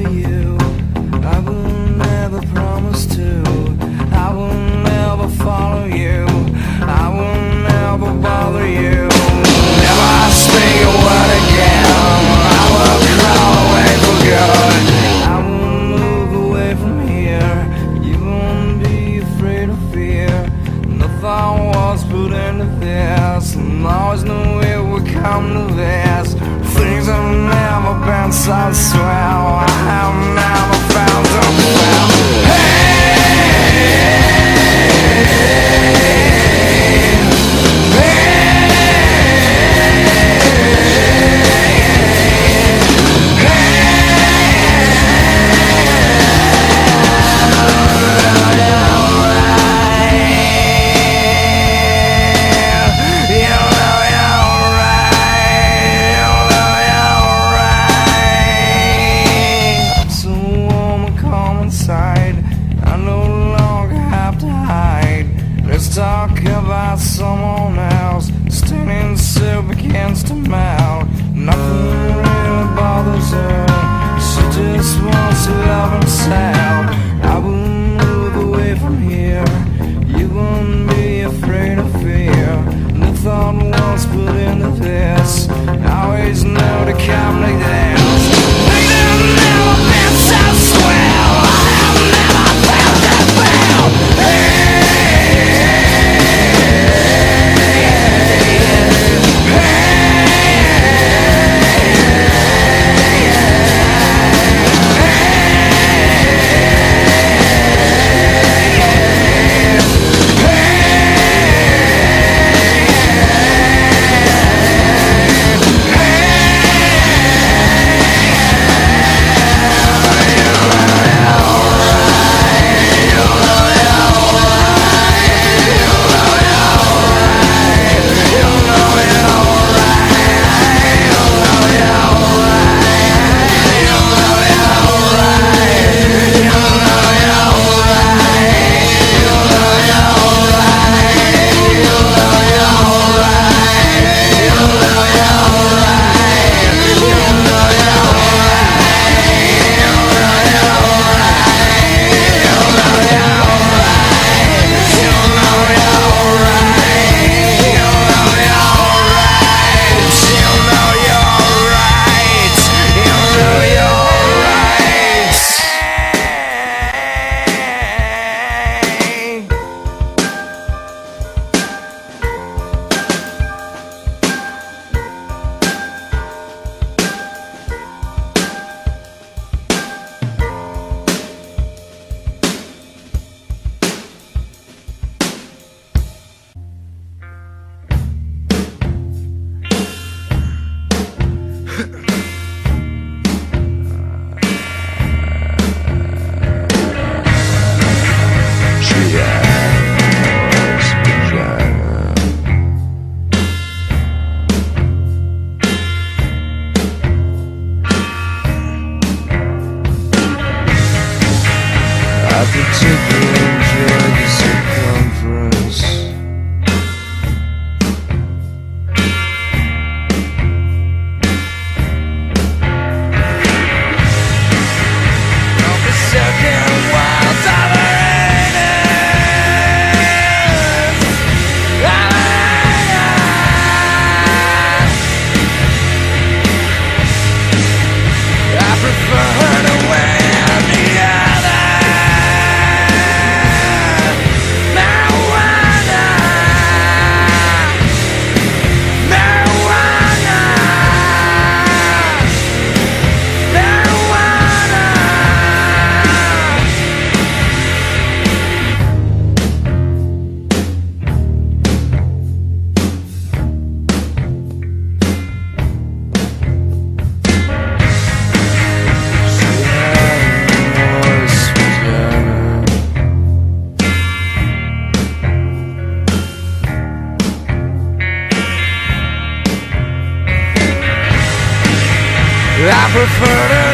I will never promise to. I will never follow you. I will never bother you. Never speak a word again. I will crawl away for good. I will move away from here. You won't be afraid of fear. Nothing was put into this. And always knew it would come to this. Things are made once I swear I am never someone else standing soup against a man. prefer to